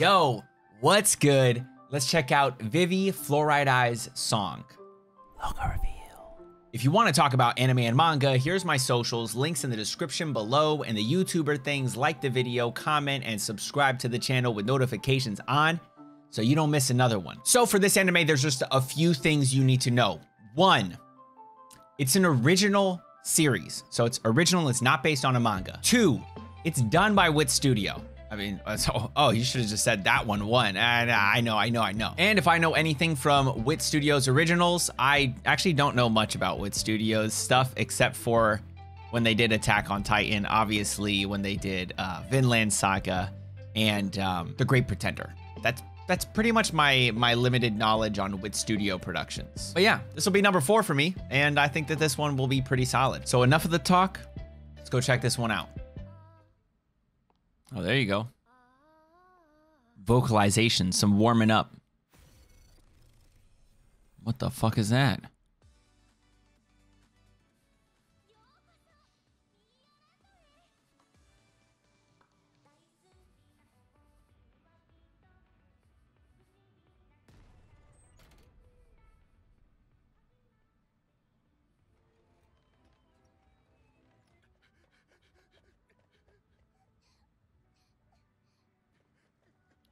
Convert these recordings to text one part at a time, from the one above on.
Yo, what's good? Let's check out Vivy Fluorite Eyes song. Logo reveal. If you want to talk about anime and manga, here's my socials, links in the description below, and the YouTuber things. Like the video, comment, and subscribe to the channel with notifications on so you don't miss another one. So for this anime, there's just a few things you need to know. One, it's an original series. So it's original, it's not based on a manga. Two, it's done by Wit Studio. I mean, so, oh, you should have just said that one won. And I know, I know, I know. And if I know anything from Wit Studios originals, I actually don't know much about Wit Studios stuff except for when they did Attack on Titan, obviously when they did uh, Vinland Saga and um, The Great Pretender. That's that's pretty much my my limited knowledge on Wit Studio productions. But yeah, this will be number four for me, and I think that this one will be pretty solid. So enough of the talk. Let's go check this one out. Oh, there you go. Vocalization, some warming up. What the fuck is that?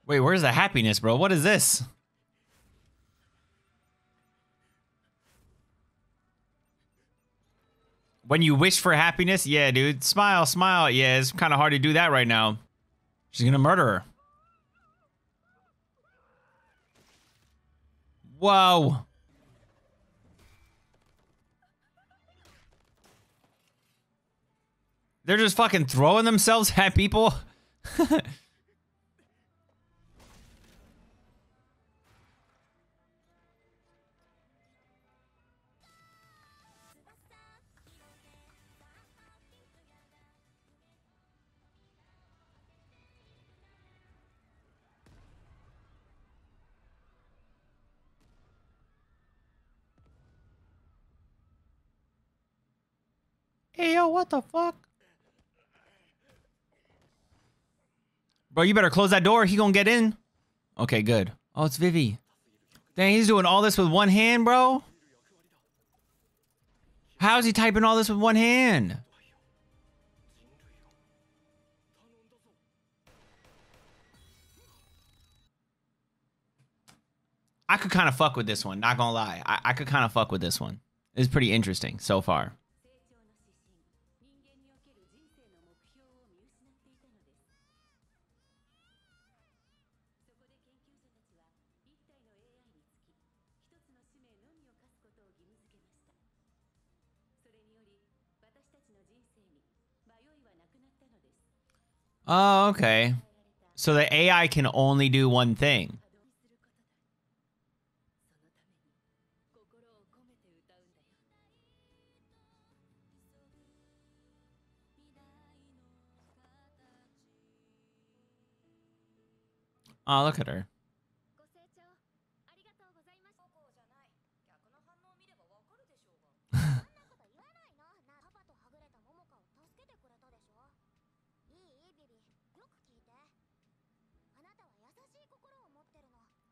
Wait, where's the happiness, bro? What is this? When you wish for happiness? Yeah, dude. Smile, smile. Yeah, it's kind of hard to do that right now. She's gonna murder her. Whoa. They're just fucking throwing themselves at people? Hey, yo, what the fuck? Bro, you better close that door. He gonna get in. Okay, good. Oh, it's Vivy. Dang, he's doing all this with one hand, bro. How's he typing all this with one hand? I could kind of fuck with this one, not gonna lie. I, I could kind of fuck with this one. It's pretty interesting so far. Oh, okay. So the AI can only do one thing. Oh, look at her.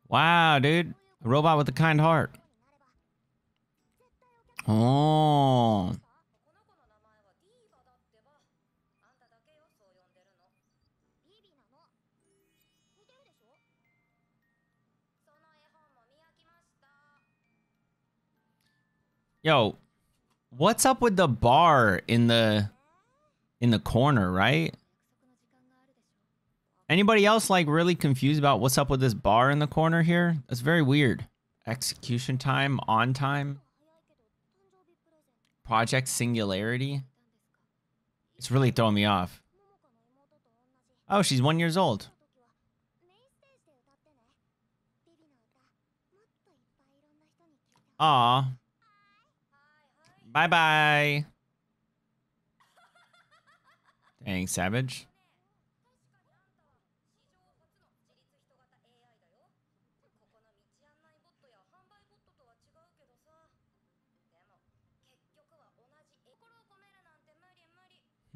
Wow, dude. A robot with a kind heart. Oh. Yo, what's up with the bar in the in the corner, right? Anybody else like really confused about what's up with this bar in the corner here? That's very weird. Execution time, on time. Project Singularity. It's really throwing me off. Oh, she's one years old. Aw. Bye-bye. Dang, Savage.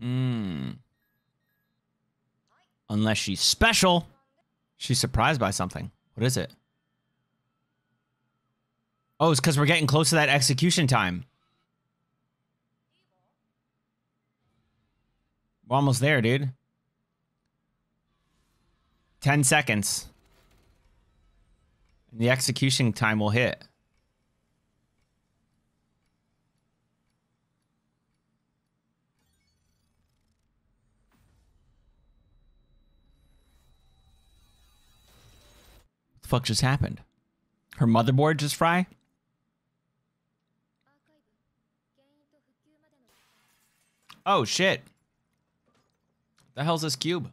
Hmm. Unless she's special. She's surprised by something. What is it? Oh, it's because we're getting close to that execution time. We're almost there, dude. 10 seconds. And the execution time will hit. Fuck just happened? Her motherboard just fry? Oh shit. The hell's this cube?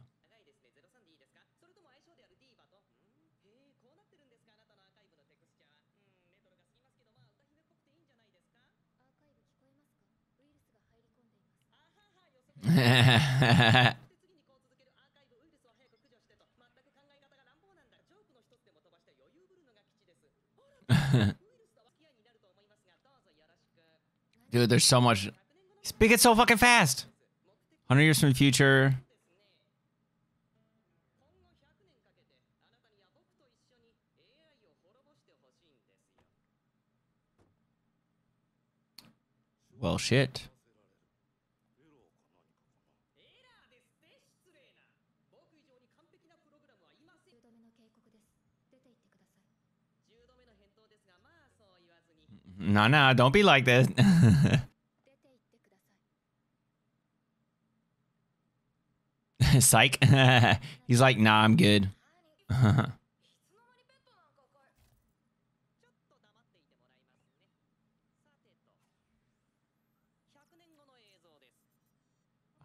Dude, there's so much. Speak it so fucking fast. 100 years from the future. Well, shit. No, no, don't be like this. Psych. He's like, nah, I'm good.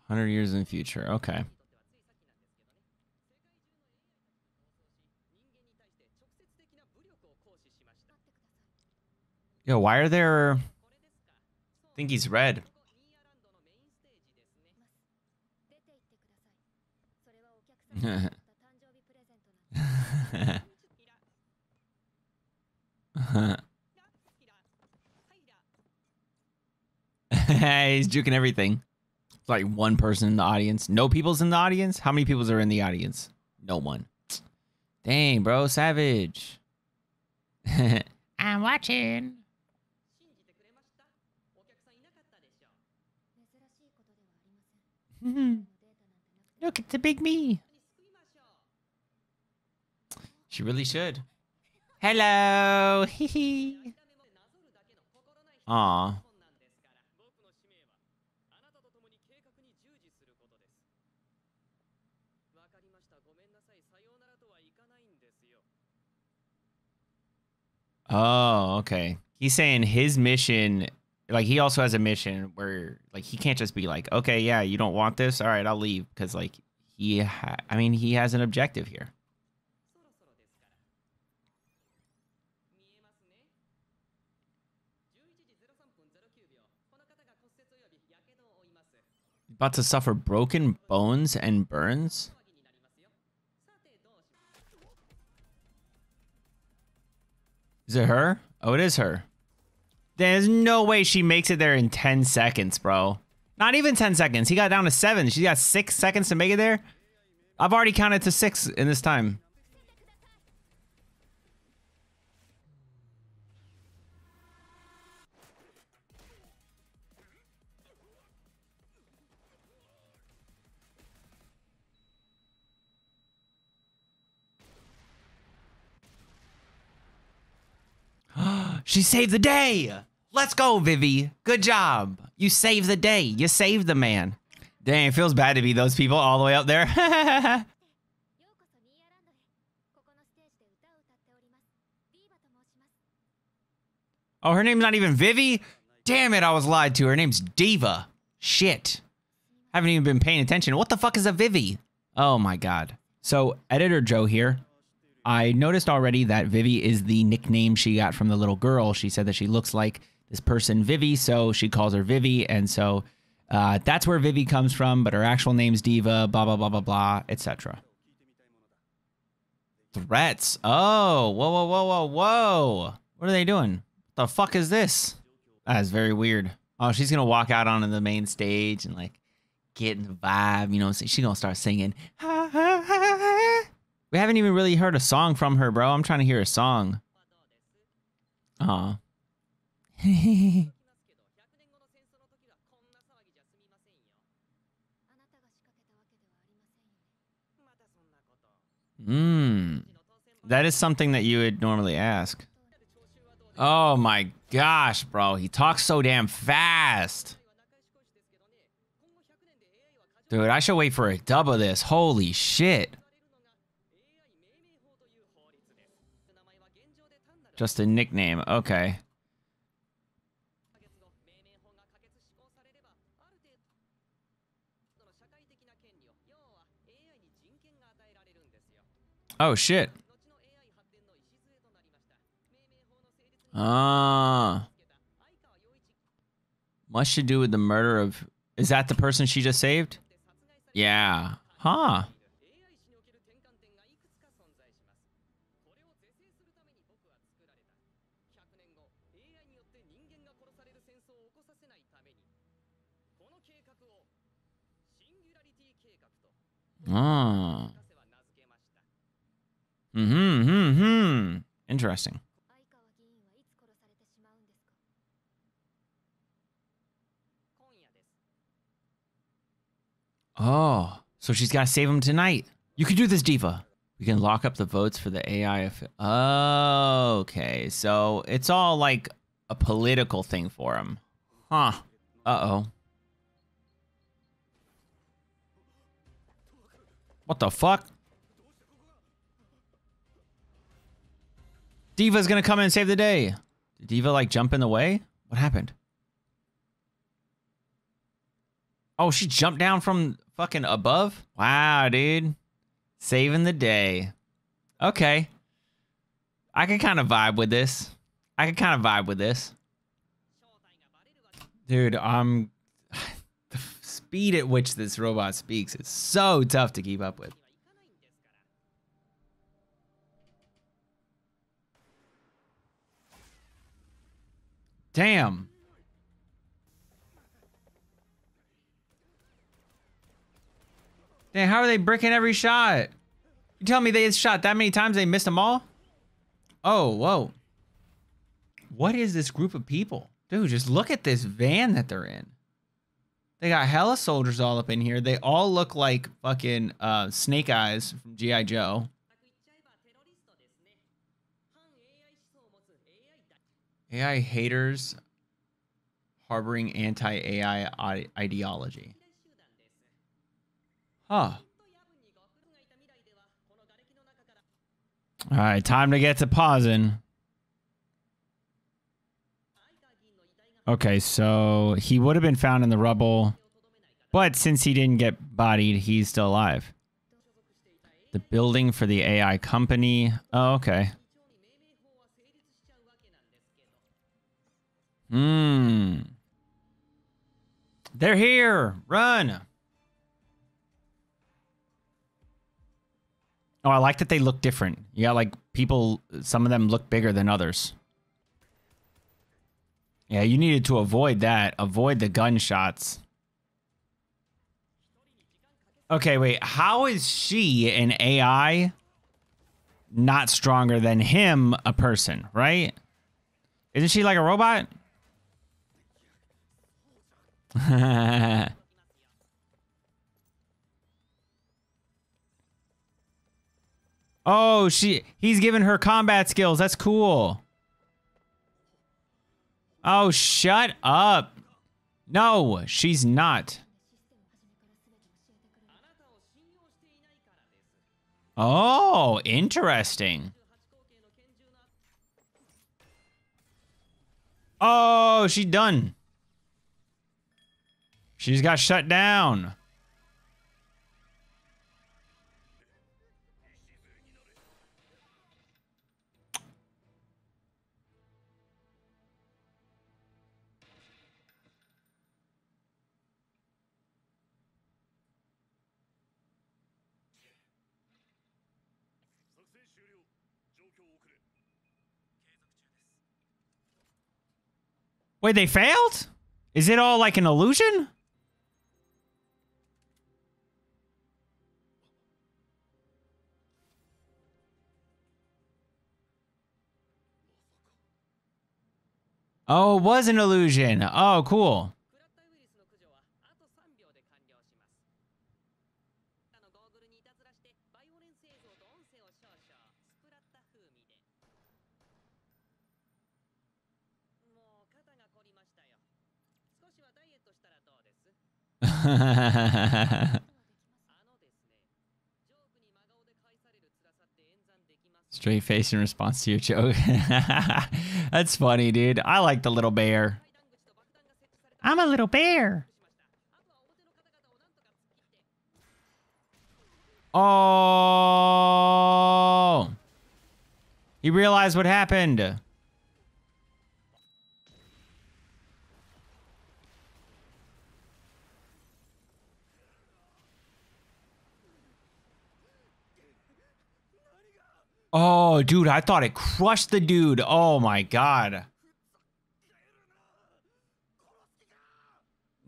Hundred years in the future. Okay. Yo, why are there... I think he's red. he's juking everything. It's like one person in the audience. No people's in the audience? How many people's are in the audience? No one. Dang, bro. Savage. I'm watching. Mm-hmm. Look, it's a big me. She really should. Hello. Hee Aw. Oh, okay. He's saying his mission like he also has a mission where like he can't just be like okay yeah you don't want this? All right i'll leave. Because like he ha- i mean he has an objective here. About to suffer broken bones and burns? Is it her? Oh it is her there's no way she makes it there in 10 seconds, bro. Not even 10 seconds. He got down to seven. She got six seconds to make it there. I've already counted to six in this time. She saved the day. Let's go, Vivy. Good job. You saved the day. You saved the man. Dang, it feels bad to be those people all the way up there. oh, her name's not even Vivy? Damn it, I was lied to. Her name's Diva. Shit. Haven't even been paying attention. What the fuck is a Vivy? Oh my god. So, Editor Joe here. I noticed already that Vivy is the nickname she got from the little girl. She said that she looks like this person Vivy, so she calls her Vivy, and so uh, that's where Vivy comes from. But her actual name's Diva. Blah blah blah blah blah, etc. Threats. Oh, whoa whoa whoa whoa whoa! What are they doing? What the fuck is this? That's very weird. Oh, she's gonna walk out onto the main stage and like get in the vibe. You know, she's gonna start singing. We haven't even really heard a song from her, bro. I'm trying to hear a song. Aw. Mmm. That is something that you would normally ask. Oh my gosh, bro. He talks so damn fast. Dude, I should wait for a dub of this. Holy shit. Just a nickname. Okay. Oh shit. Ah. Much to do with the murder of. Is that the person she just saved? Yeah. Huh. Oh. Mm-hmm, hmm, Interesting. Oh, so she's got to save him tonight. You can do this, Diva. We can lock up the votes for the AI. Oh, okay, so it's all like a political thing for him. Huh. Uh-oh. What the fuck? Diva's gonna come in and save the day. Did Diva like jump in the way? What happened? Oh, she jumped down from fucking above? Wow, dude. Saving the day. Okay. I can kind of vibe with this. I can kind of vibe with this. Dude, the speed at which this robot speaks is so tough to keep up with. Damn. Damn, how are they bricking every shot? You tell me they shot that many times they missed them all? Oh, whoa. What is this group of people? Dude, just look at this van that they're in. They got hella soldiers all up in here. They all look like fucking uh, Snake Eyes from G.I. Joe. AI haters harboring anti-AI ideology. Huh. All right, time to get to pausing. Okay, so he would have been found in the rubble, but since he didn't get bodied, he's still alive. The building for the AI company. Oh, okay. Hmm. They're here. Run. Oh, I like that they look different. You got like people, some of them look bigger than others. Yeah, you needed to avoid that. Avoid the gunshots. Okay, wait. How is she an AI not stronger than him, a person, right? Isn't she like a robot? oh, she he's giving her combat skills. That's cool. Oh, shut up. No, she's not. Oh, interesting. Oh, she's done. She's got shut down. Wait, they failed? Is it all like an illusion? Oh, it was an illusion. Oh, cool. Straight face in response to your joke. That's funny, dude. I like the little bear. I'm a little bear. Oh. You realize what happened. Oh, dude, I thought it crushed the dude. Oh my god.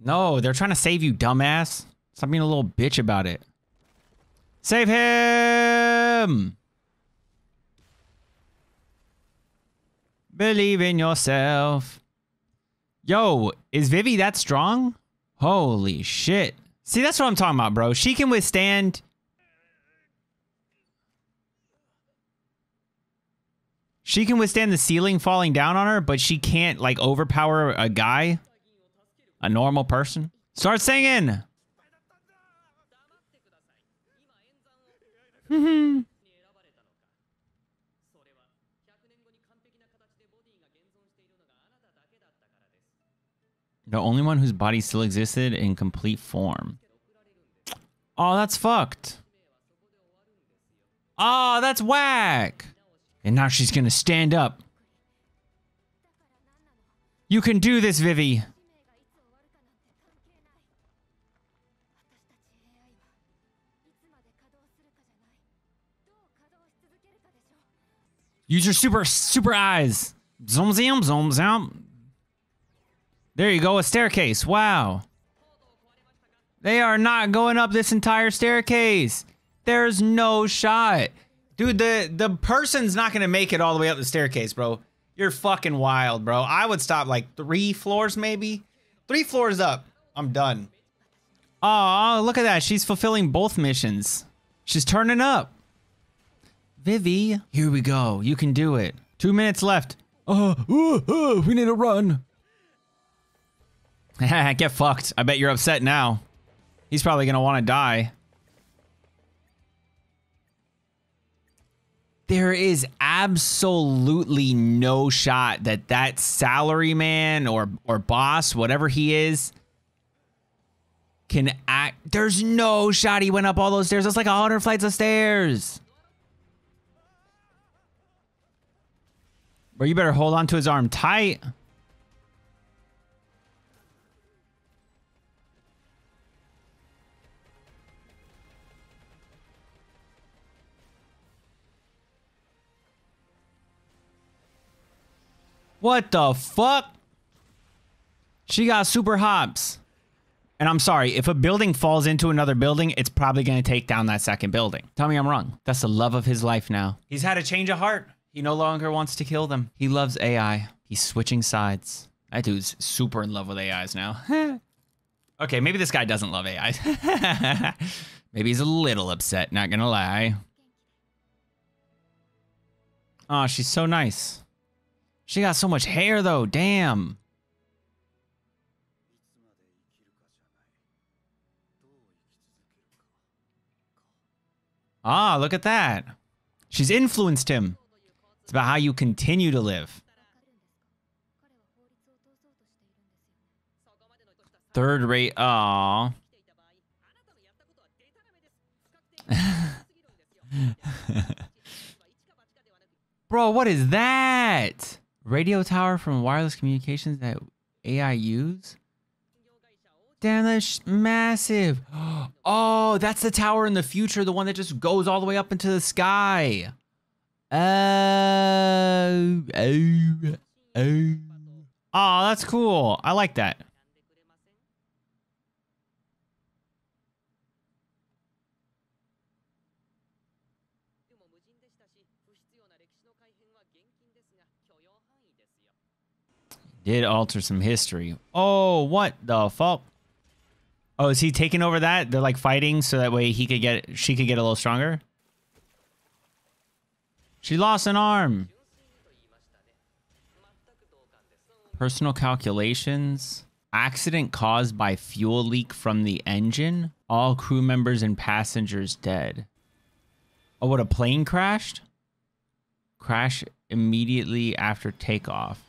No, they're trying to save you, dumbass. Stop being a little bitch about it. Save him! Believe in yourself. Yo, is Vivy that strong? Holy shit. See, that's what I'm talking about, bro. She can withstand. She can withstand the ceiling falling down on her, but she can't like overpower a guy, a normal person. Start singing. the only one whose body still existed in complete form. Oh, that's fucked. Oh, that's whack. And now she's gonna stand up. You can do this, Vivy! Use your super super eyes. Zoom zoom zoom zoom. There you go, a staircase. Wow. They are not going up this entire staircase. There's no shot. Dude, the the person's not gonna make it all the way up the staircase, bro. You're fucking wild, bro. I would stop like three floors, maybe. Three floors up. I'm done. Oh, look at that. She's fulfilling both missions. She's turning up. Vivy, here we go. You can do it. Two minutes left. Uh, we need to run. Get fucked. I bet you're upset now. He's probably gonna want to die. There is absolutely no shot that that salaryman or or boss, whatever he is, can act. There's no shot he went up all those stairs. That's like a hundred flights of stairs. Bro, you better hold on to his arm tight. What the fuck? She got super hops. And I'm sorry, if a building falls into another building, it's probably going to take down that second building. Tell me I'm wrong. That's the love of his life now. He's had a change of heart. He no longer wants to kill them. He loves AI. He's switching sides. That dude's super in love with AIs now. okay, maybe this guy doesn't love AIs. maybe he's a little upset, not gonna lie. Oh, she's so nice. She got so much hair though, damn. Ah, look at that. She's influenced him. It's about how you continue to live. Third rate, Aww. Bro, what is that? radio tower from wireless communications that AI use? Damn, that's massive. Oh, that's the tower in the future, the one that just goes all the way up into the sky. Oh, oh, oh. Oh, that's cool. I like that. Did alter some history. Oh, what the fuck? Oh, is he taking over that? They're like fighting so that way he could get she could get a little stronger. She lost an arm. Personal calculations. Accident caused by fuel leak from the engine. All crew members and passengers dead. Oh, what, a plane crashed? Crash immediately after takeoff.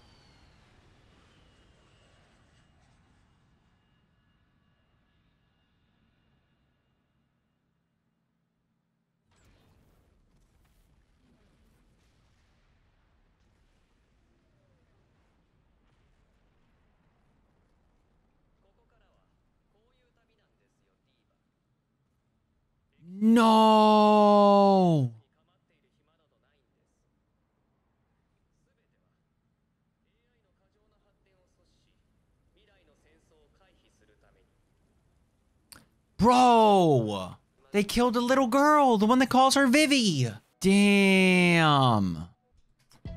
No. Bro, they killed a little girl, the one that calls her Vivy. Damn.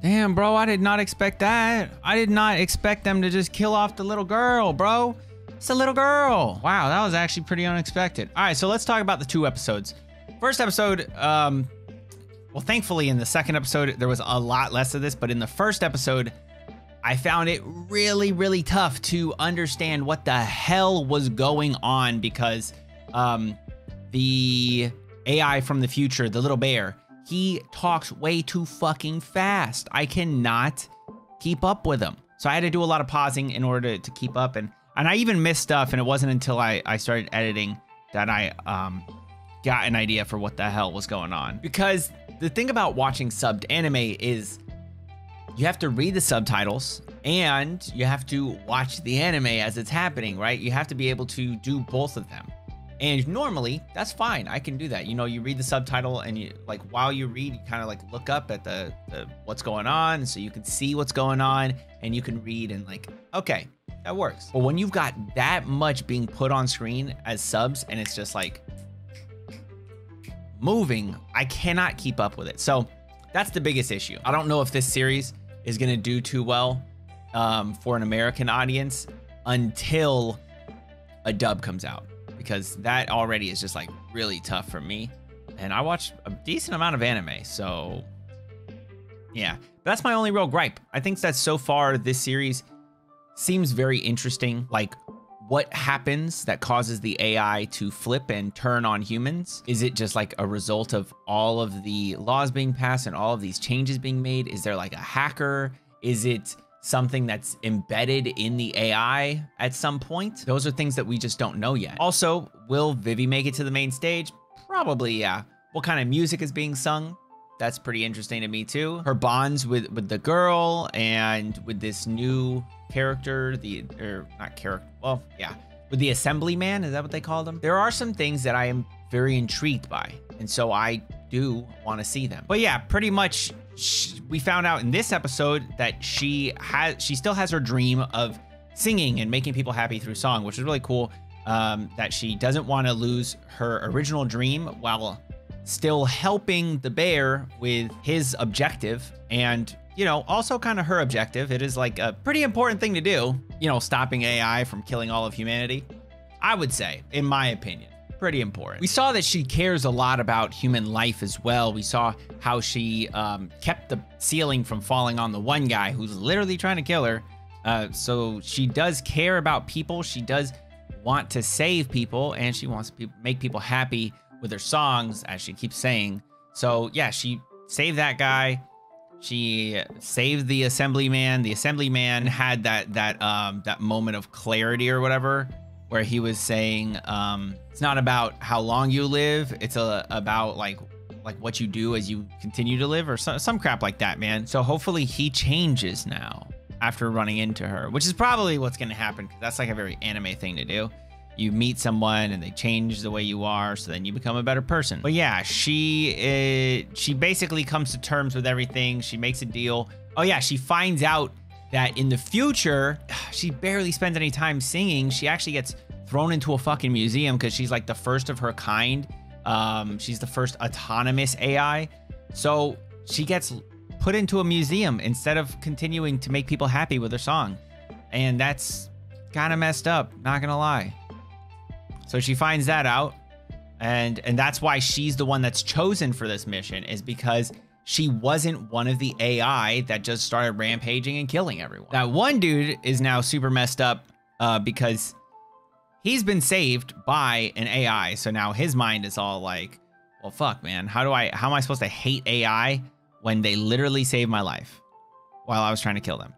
Damn, bro, I did not expect that. I did not expect them to just kill off the little girl, bro. It's a little girl. Wow, that was actually pretty unexpected. All right, so let's talk about the two episodes. First episode, um, well, thankfully in the second episode, there was a lot less of this, but in the first episode, I found it really, really tough to understand what the hell was going on because um, the AI from the future, the little bear, he talks way too fucking fast. I cannot keep up with him. So I had to do a lot of pausing in order to, to keep up. And and I even missed stuff, and it wasn't until I, I started editing that I um, got an idea for what the hell was going on. Because the thing about watching subbed anime is you have to read the subtitles and you have to watch the anime as it's happening, right? You have to be able to do both of them. And normally, that's fine. I can do that. You know, you read the subtitle and you like while you read, you kind of like look up at the, the what's going on so you can see what's going on and you can read and like, okay, that works. But when you've got that much being put on screen as subs and it's just like moving, I cannot keep up with it. So that's the biggest issue. I don't know if this series is going to do too well um, for an American audience until a dub comes out because that already is just like really tough for me. And I watch a decent amount of anime, so yeah. That's my only real gripe. I think that so far this series seems very interesting. Like, what happens that causes the AI to flip and turn on humans? Is it just like a result of all of the laws being passed and all of these changes being made? Is there like a hacker? Is it something that's embedded in the AI at some point? Those are things that we just don't know yet. Also, will Vivy make it to the main stage? Probably, yeah. What kind of music is being sung? That's pretty interesting to me too. Her bonds with with the girl and with this new character, the or not character. Well, yeah, with the assembly man. Is that what they called him? There are some things that I am very intrigued by, and so I do want to see them. But yeah, pretty much, we found out in this episode that she has, she still has her dream of singing and making people happy through song, which is really cool. Um, that she doesn't want to lose her original dream while still helping the bear with his objective and you know, also kind of her objective. It is like a pretty important thing to do, you know, stopping AI from killing all of humanity. I would say, in my opinion, pretty important. We saw that she cares a lot about human life as well. We saw how she um, kept the ceiling from falling on the one guy who's literally trying to kill her. Uh, so she does care about people. She does want to save people and she wants to make people happy with her songs, as she keeps saying. So yeah, she saved that guy. She saved the assemblyman. The assemblyman had that that um that moment of clarity or whatever, where he was saying, um, it's not about how long you live, it's a, about like like what you do as you continue to live or some, some crap like that, man. So hopefully he changes now after running into her, which is probably what's going to happen because that's like a very anime thing to do you meet someone and they change the way you are so then you become a better person. But yeah she she basically comes to terms with everything. She makes a deal. Oh yeah she finds out that in the future she barely spends any time singing. She actually gets thrown into a fucking museum because she's like the first of her kind. Um, she's the first autonomous ai so she gets put into a museum instead of continuing to make people happy with her song. And that's kind of messed up, not gonna lie. So she finds that out, and and that's why she's the one that's chosen for this mission, is because she wasn't one of the AI that just started rampaging and killing everyone. That one dude is now super messed up uh, because he's been saved by an AI. So now his mind is all like, well, fuck, man. How do I, how am I supposed to hate AI when they literally saved my life while I was trying to kill them?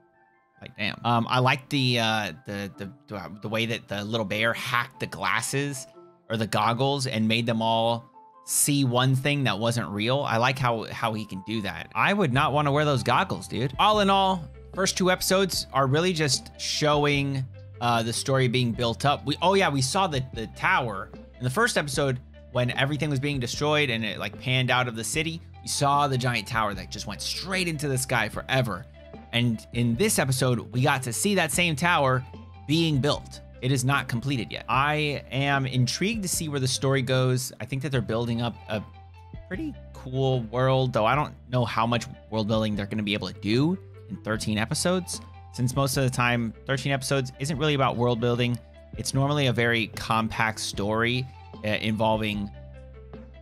Like, damn. Um, I like the, uh, the, the, the way that the little bear hacked the glasses or the goggles and made them all see one thing that wasn't real. I like how how he can do that. I would not want to wear those goggles, dude. All in all, first two episodes are really just showing uh, the story being built up. We oh yeah, we saw the the tower in the first episode when everything was being destroyed and it like panned out of the city. We saw the giant tower that just went straight into the sky forever. And in this episode, we got to see that same tower being built. It is not completed yet. I am intrigued to see where the story goes. I think that they're building up a pretty cool world, though I don't know how much world building they're going to be able to do in 13 episodes, since most of the time, 13 episodes isn't really about world building. It's normally a very compact story uh, involving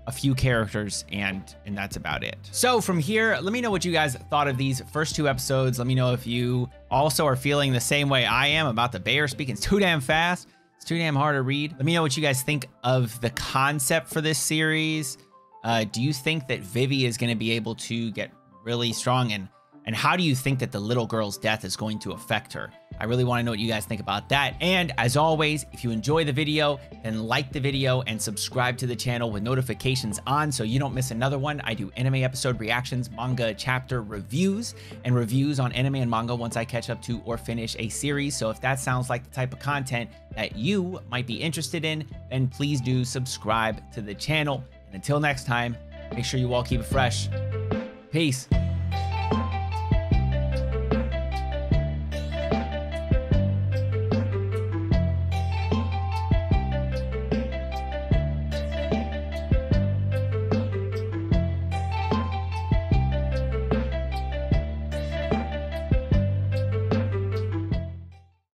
a few characters and and that's about it. So from here, let me know what you guys thought of these first two episodes. Let me know if you also are feeling the same way I am about the bear speaking too damn fast. It's too damn hard to read. Let me know what you guys think of the concept for this series. Uh, do you think that Vivy is going to be able to get really strong and and how do you think that the little girl's death is going to affect her? I really want to know what you guys think about that. And as always, if you enjoy the video, then like the video and subscribe to the channel with notifications on so you don't miss another one. I do anime episode reactions, manga chapter reviews, and reviews on anime and manga once I catch up to or finish a series. So if that sounds like the type of content that you might be interested in, then please do subscribe to the channel. And until next time, make sure you all keep it fresh. Peace.